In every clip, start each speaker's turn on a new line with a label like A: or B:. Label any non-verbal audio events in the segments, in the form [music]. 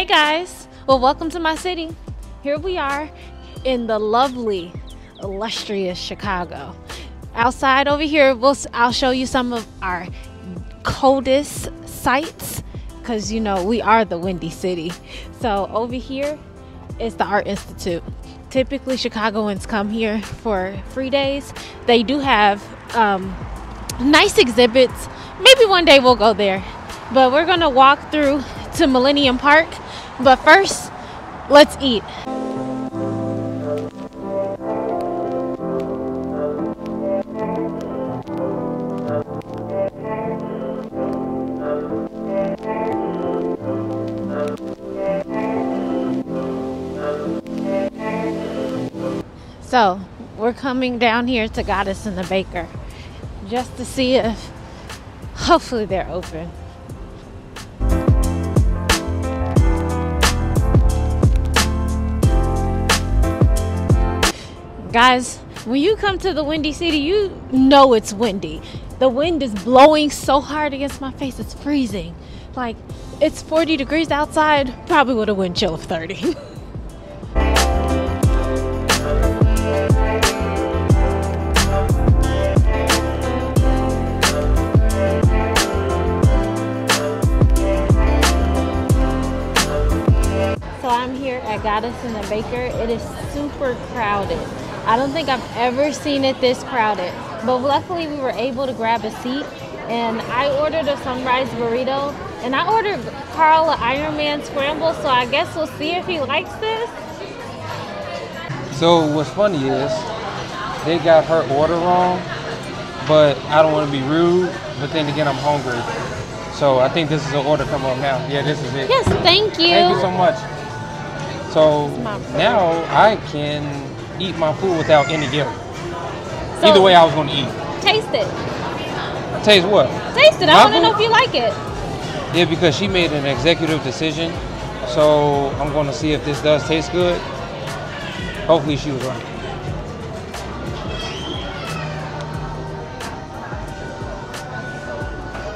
A: Hey guys, well, welcome to my city. Here we are in the lovely, illustrious Chicago. Outside over here, we'll, I'll show you some of our coldest sites because you know we are the windy city. So over here is the Art Institute. Typically, Chicagoans come here for free days. They do have um, nice exhibits. Maybe one day we'll go there. But we're gonna walk through to Millennium Park. But first, let's eat. So, we're coming down here to Goddess and the Baker just to see if hopefully they're open. Guys, when you come to the Windy City, you know it's windy. The wind is blowing so hard against my face, it's freezing. Like, it's 40 degrees outside, probably with a wind chill of 30. [laughs] So I'm here at Goddess and the Baker. It is super crowded. I don't think I've ever seen it this crowded. But luckily we were able to grab a seat and I ordered a sunrise burrito and I ordered Carl an Iron Man scramble so I guess we'll see if he likes this.
B: So what's funny is they got her order wrong, but I don't want to be rude. But then again, I'm hungry, so I think this is an order come up now. Yeah, this is it.
A: Yes, thank you.
B: Thank you so much. So now I can eat my food without any guilt.
A: So-
B: Either way, I was going to eat.
A: Taste it.
B: Taste what?
A: Taste it. I want to know if you like it.
B: Yeah, because she made an executive decision. So I'm going to see if this does taste good. Hopefully, she was right.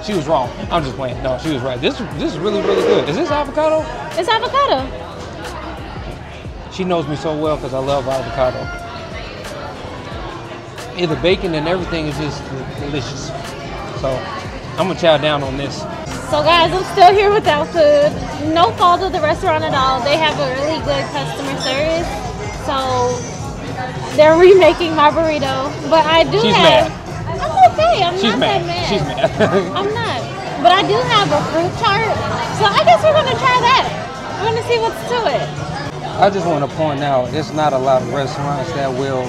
B: She was wrong. I'm just playing. No, she was right. This this is really really good. Is this avocado?
A: It's avocado.
B: She knows me so well because I love avocado. Yeah, the bacon and everything is just delicious. So I'm gonna chow down on this.
A: So guys, I'm still here without food. No fault of the restaurant at all. They have a really good customer service. So they're remaking my burrito. But I do
B: She's
A: have
B: mad.
A: I'm okay. I'm
B: She's
A: not
B: mad.
A: that mad.
B: She's mad. [laughs]
A: I'm not. But I do have a fruit tart. So I guess we're gonna try that. We're gonna see what's to it.
B: I just want to point out there's not a lot of restaurants that will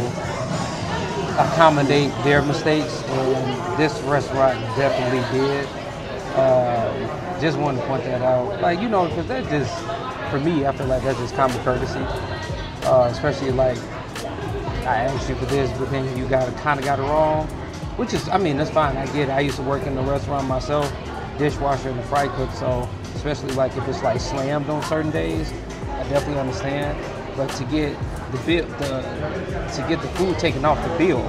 B: accommodate their mistakes, and this restaurant definitely did. Uh, just want to point that out. Like, you know, because that's just, for me, I feel like that's just common courtesy. Uh, especially like, I asked you for this, but then you got kind of got it wrong. Which is, I mean, that's fine. I get it. I used to work in the restaurant myself, dishwasher and a fry cook. So, especially like if it's like slammed on certain days, definitely understand. But to get the bill, the to get the food taken off the bill,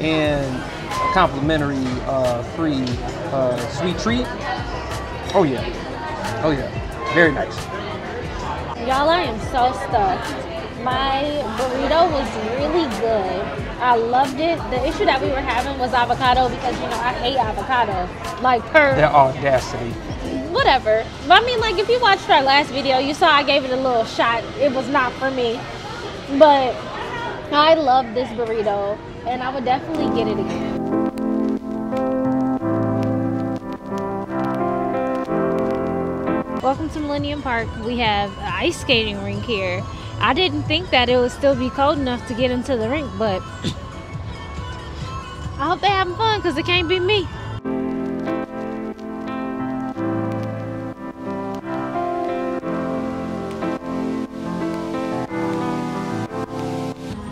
B: and a complimentary uh, free uh, sweet treat. Oh yeah, oh yeah, very nice.
A: Y'all, I am so stuffed. My burrito was really good. I loved it. The issue that we were having was avocado because you know I hate avocado. Like per
B: The audacity.
A: Whatever. But I mean, like if you watched our last video, you saw I gave it a little shot. It was not for me, but I love this burrito, and I would definitely get it again. Welcome to Millennium Park. We have an ice skating rink here. I didn't think that it would still be cold enough to get into the rink, but [coughs] I hope they're having fun because it can't be me.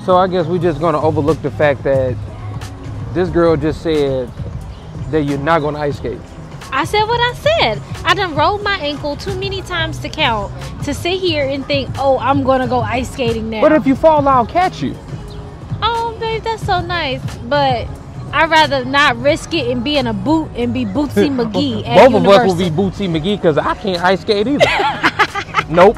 B: So I guess we're just gonna overlook the fact that this girl just said that you're not gonna ice skate.
A: I said what I said. I done rolled my ankle too many times to count to sit here and think, oh, I'm gonna go ice skating now.
B: But if you fall, I'll catch you.
A: oh, babe, that's so nice. But I'd rather not risk it and be in a boot and be Bootsy [laughs] McGee at
B: Both of us will be Bootsy McGee because I can't ice skate either. [laughs] Nope.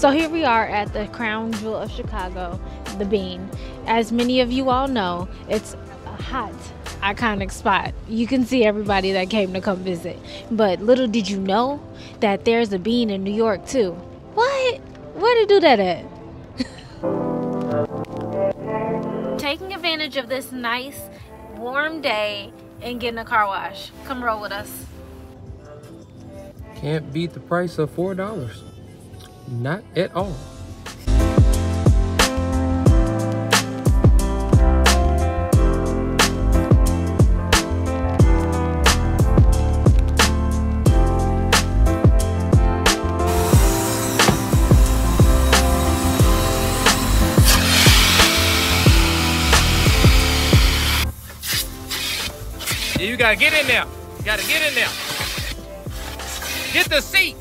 A: So here we are at the crown jewel of Chicago, the Bean. As many of you all know, it's a hot, iconic spot. You can see everybody that came to come visit. But little did you know that there's a Bean in New York too. What? Where to do that at? [laughs] Taking advantage of this nice, warm day and getting a car wash. Come roll with us.
B: Can't beat the price of four dollars. Not at all.
C: You gotta get in there. You gotta get in there. Get the seat.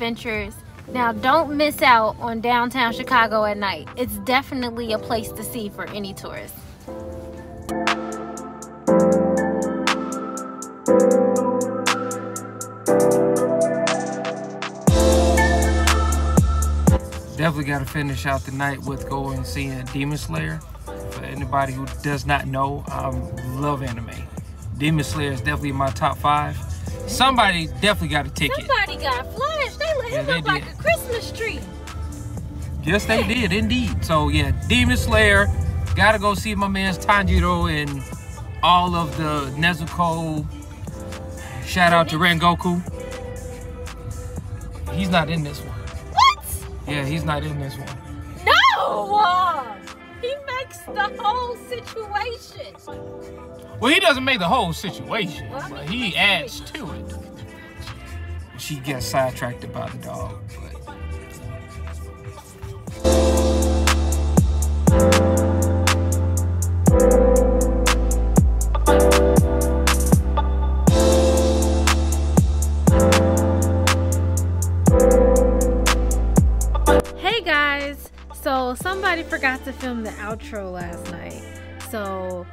A: Okay, adventurers. Now, don't miss out on downtown Chicago at night. It's definitely a place to see for any tourist.
B: Definitely got to finish out the night with going and seeing Demon Slayer. For anybody who does not know, I love anime. Demon Slayer is definitely in my top five. Somebody definitely got a ticket.
A: Somebody got flushed. They lit
B: Yeah,
A: him up like a Christmas tree.
B: Yes, they did indeed. So yeah, Demon Slayer. Gotta go see my man's Tanjiro and all of the Nezuko. Shout out to Rengoku. He's not in this one.
A: What?
B: Yeah, he's not in this one.
A: No! Makes the whole situation.
C: Well, he doesn't make the whole situation,
A: Well, I
C: but
A: mean,
C: he
A: he
C: adds to it.
B: She gets sidetracked by the dog. But
A: Hey guys! So somebody forgot to film the outro last night. So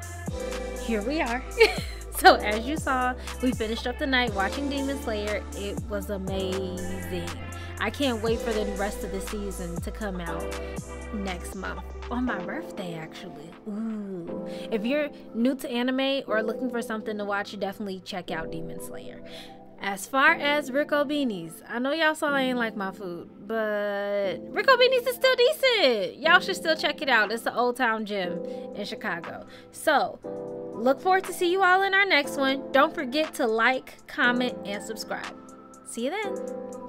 A: here we are. [laughs] so as you saw, we finished up the night watching Demon Slayer. It was amazing. I can't wait for the rest of the season to come out next month. On my birthday, actually. Ooh. If you're new to anime or looking for something to watch, definitely check out Demon Slayer. As far as Rico Beanies, I know y'all saw I ain't like my food, but Rico Beanies is still decent. Y'all should still check it out. It's the Old Town Gym in Chicago. So, look forward to see you all in our next one. Don't forget to like, comment, and subscribe. See you then.